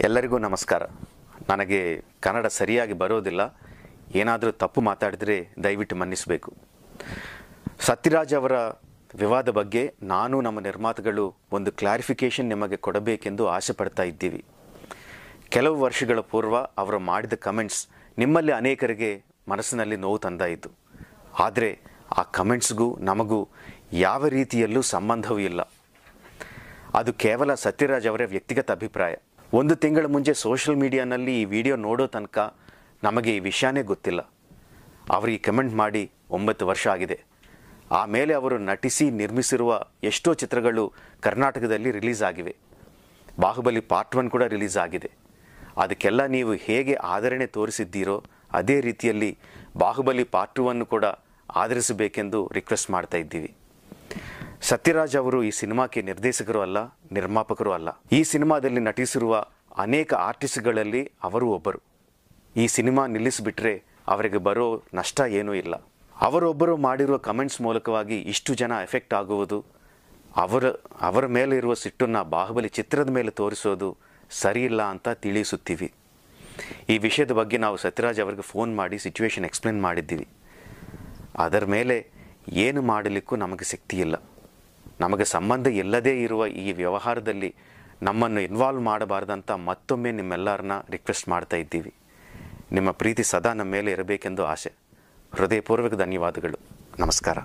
ಎಲ್ಲರಿಗೂ ನಮಸ್ಕಾರ. ನನಗೆ ಕನ್ನಡ ಸರಿಯಾಗಿ ಬರೋದಿಲ್ಲ. ಏನಾದರೂ ತಪ್ಪು ಮಾತಾಡಿದರೆ ದಯವಿಟ್ಟು ಮನ್ನಿಸಬೇಕು. ಸತ್ಯರಾಜ್ ಅವರ ವಿವಾದ ಬಗ್ಗೆ ನಾನು ನಮ್ಮ ನಿರ್ಮಾತಗಳು ಒಂದು ಕ್ಲಾರಿಫಿಕೇಷನ್ ನಿಮಗೆ ಕೊಡಬೇಕೆಂದು ಆಸೆ ಪಡ್ತಾ ಇದ್ದೀವಿ. ಕೆಲವು ವರ್ಷಗಳ ಪೂರ್ವ ಅವರು ಮಾಡಿದ ಕಮೆಂಟ್ಸ್ ನಿಮ್ಮಲ್ಲಿ ಅನೇಕರಿಗೆ ಮನಸ್ಸಿನಲ್ಲಿ ನೋವು ತಂದಾಯಿತು ಆದರೆ ಆ ಕಮೆಂಟ್ಸ್ಗೂ ನಮಗೂ ಯಾವ ರೀತಿಯಲ್ಲೂ ಸಂಬಂಧವೂ ಇಲ್ಲ. ಅದು ಕೇವಲ ಸತ್ಯರಾಜ್ ಅವರ ವ್ಯಕ್ತಿಗತ ಅಭಿಪ್ರಾಯ. ಒಂದು ತಿಂಗಳ ಮುಂಚೆ ಸೋಷಿಯಲ್ ಮೀಡಿಯಾನಲ್ಲಿ ಈ ವಿಡಿಯೋ ನೋಡೋ ತನಕ ನಮಗೆ ಈ ವಿಷಯನೇ ಗೊತ್ತಿಲ್ಲ. ಅವರಿಗೆ ಕಮೆಂಟ್ ಮಾಡಿ ಒಂಬತ್ತು ವರ್ಷ ಆಗಿದೆ. ಆಮೇಲೆ ಅವರು ನಟಿಸಿ ನಿರ್ಮಿಸಿರುವ ಎಷ್ಟೋ ಚಿತ್ರಗಳು ಕರ್ನಾಟಕದಲ್ಲಿ ರಿಲೀಸ್ ಆಗಿವೆ. ಬಾಹುಬಲಿ ಪಾರ್ಟ್ ಒನ್ ಕೂಡ ರಿಲೀಸ್ ಆಗಿದೆ. ಅದಕ್ಕೆಲ್ಲ ನೀವು ಹೇಗೆ ಆದರಣೆ ತೋರಿಸಿದ್ದೀರೋ ಅದೇ ರೀತಿಯಲ್ಲಿ ಬಾಹುಬಲಿ ಪಾರ್ಟ್ ಟು ಅನ್ನು ಕೂಡ ಆಧರಿಸಬೇಕೆಂದು ರಿಕ್ವೆಸ್ಟ್ ಮಾಡ್ತಾ ಇದ್ದೀವಿ. ಸತ್ಯರಾಜ್ ಅವರು ಈ ಸಿನಿಮಾಕ್ಕೆ ನಿರ್ದೇಶಕರು ಅಲ್ಲ, ನಿರ್ಮಾಪಕರು ಅಲ್ಲ. ಈ ಸಿನಿಮಾದಲ್ಲಿ ನಟಿಸಿರುವ ಅನೇಕ ಆರ್ಟಿಸ್ಟ್ಗಳಲ್ಲಿ ಅವರು ಒಬ್ಬರು. ಈ ಸಿನಿಮಾ ನಿಲ್ಲಿಸಿಬಿಟ್ರೆ ಅವರಿಗೆ ಬರೋ ನಷ್ಟ ಏನೂ ಇಲ್ಲ. ಅವರೊಬ್ಬರು ಮಾಡಿರುವ ಕಮೆಂಟ್ಸ್ ಮೂಲಕವಾಗಿ ಇಷ್ಟು ಜನ ಎಫೆಕ್ಟ್ ಆಗುವುದು, ಅವರ ಅವರ ಮೇಲೆ ಇರುವ ಸಿಟ್ಟನ್ನು ಬಾಹುಬಲಿ ಚಿತ್ರದ ಮೇಲೆ ತೋರಿಸೋದು ಸರಿಯಿಲ್ಲ ಅಂತ ತಿಳಿಸುತ್ತೀವಿ. ಈ ವಿಷಯದ ಬಗ್ಗೆ ನಾವು ಸತ್ಯರಾಜ್ ಅವರಿಗೆ ಫೋನ್ ಮಾಡಿ ಸಿಚುವೇಶನ್ ಎಕ್ಸ್ಪ್ಲೇನ್ ಮಾಡಿದ್ದೀವಿ. ಅದರ ಮೇಲೆ ಏನು ಮಾಡಲಿಕ್ಕೂ ನಮಗೆ ಶಕ್ತಿ ಇಲ್ಲ ನಮಗೆ ಸಂಬಂಧ ಇಲ್ಲದೇ ಇರುವ ಈ ವ್ಯವಹಾರದಲ್ಲಿ ನಮ್ಮನ್ನು ಇನ್ವಾಲ್ವ್ ಮಾಡಬಾರ್ದಂತ ಮತ್ತೊಮ್ಮೆ ನಿಮ್ಮೆಲ್ಲರನ್ನ ರಿಕ್ವೆಸ್ಟ್ ಮಾಡ್ತಾ ಇದ್ದೀವಿ. ನಿಮ್ಮ ಪ್ರೀತಿ ಸದಾ ನಮ್ಮ ಮೇಲೆ ಇರಬೇಕೆಂದು ಆಸೆ. ಹೃದಯಪೂರ್ವಕ ಧನ್ಯವಾದಗಳು. ನಮಸ್ಕಾರ.